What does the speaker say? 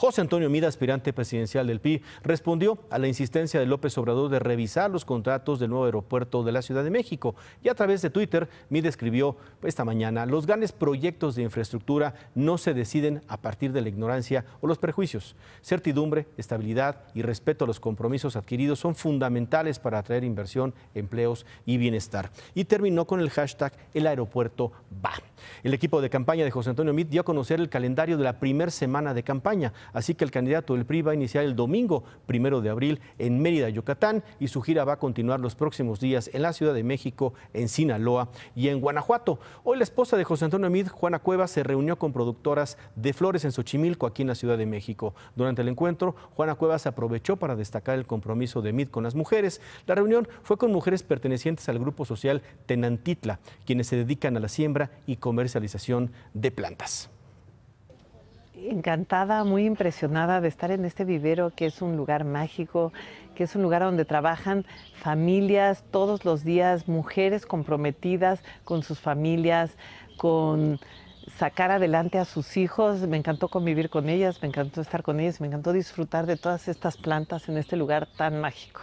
José Antonio Mida, aspirante presidencial del PI, respondió a la insistencia de López Obrador de revisar los contratos del nuevo aeropuerto de la Ciudad de México. Y a través de Twitter, Mida escribió esta mañana, los grandes proyectos de infraestructura no se deciden a partir de la ignorancia o los prejuicios. Certidumbre, estabilidad y respeto a los compromisos adquiridos son fundamentales para atraer inversión, empleos y bienestar. Y terminó con el hashtag El aeropuerto va. El equipo de campaña de José Antonio Mid dio a conocer el calendario de la primera semana de campaña. Así que el candidato del PRI va a iniciar el domingo primero de abril en Mérida, Yucatán, y su gira va a continuar los próximos días en la Ciudad de México, en Sinaloa y en Guanajuato. Hoy la esposa de José Antonio Mid, Juana Cuevas, se reunió con productoras de flores en Xochimilco, aquí en la Ciudad de México. Durante el encuentro, Juana Cuevas aprovechó para destacar el compromiso de Mid con las mujeres. La reunión fue con mujeres pertenecientes al grupo social Tenantitla, quienes se dedican a la siembra y comercialización de plantas encantada, muy impresionada de estar en este vivero que es un lugar mágico, que es un lugar donde trabajan familias todos los días, mujeres comprometidas con sus familias, con sacar adelante a sus hijos. Me encantó convivir con ellas, me encantó estar con ellas, me encantó disfrutar de todas estas plantas en este lugar tan mágico.